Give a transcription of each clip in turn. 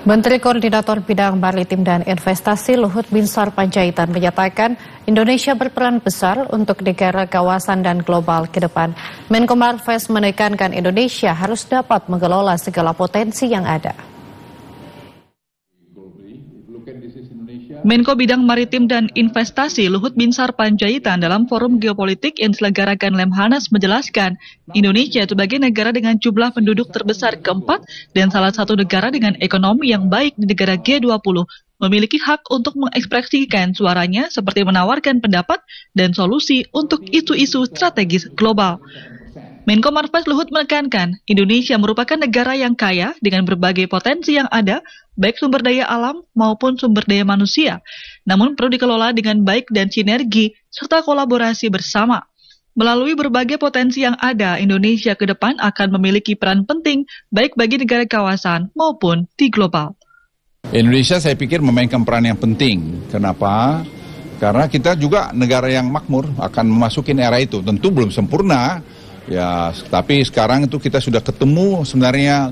Menteri Koordinator Bidang Maritim dan Investasi Luhut Binsar Panjaitan menyatakan Indonesia berperan besar untuk negara kawasan dan global ke depan. Menko Marves menekankan Indonesia harus dapat mengelola segala potensi yang ada. Menko Bidang Maritim dan Investasi Luhut Binsar Panjaitan dalam forum geopolitik yang diselenggarakan Lemhanas menjelaskan, Indonesia sebagai negara dengan jumlah penduduk terbesar keempat dan salah satu negara dengan ekonomi yang baik di negara G20 memiliki hak untuk mengekspresikan suaranya seperti menawarkan pendapat dan solusi untuk isu-isu strategis global. Menko Marves Luhut menekankan, Indonesia merupakan negara yang kaya dengan berbagai potensi yang ada, baik sumber daya alam maupun sumber daya manusia, namun perlu dikelola dengan baik dan sinergi serta kolaborasi bersama. Melalui berbagai potensi yang ada, Indonesia ke depan akan memiliki peran penting baik bagi negara kawasan maupun di global. Indonesia saya pikir memainkan peran yang penting. Kenapa? Karena kita juga negara yang makmur akan memasuki era itu. Tentu belum sempurna, Ya, tapi sekarang itu kita sudah ketemu sebenarnya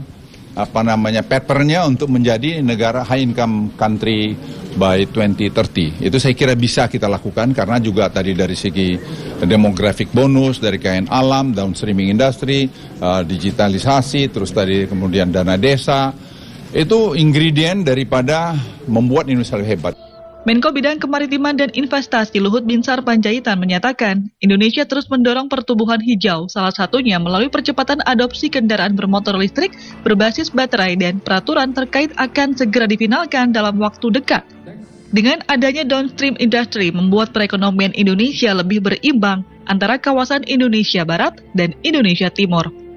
apa namanya patternnya untuk menjadi negara high income country by 2030. Itu saya kira bisa kita lakukan karena juga tadi dari segi demographic bonus, dari kain alam, downstreaming industry, uh, digitalisasi, terus tadi kemudian dana desa, itu ingredient daripada membuat Indonesia lebih hebat. Menko Bidang Kemaritiman dan Investasi Luhut Binsar Panjaitan menyatakan, Indonesia terus mendorong pertumbuhan hijau, salah satunya melalui percepatan adopsi kendaraan bermotor listrik berbasis baterai dan peraturan terkait akan segera difinalkan dalam waktu dekat. Dengan adanya downstream industry membuat perekonomian Indonesia lebih berimbang antara kawasan Indonesia Barat dan Indonesia Timur.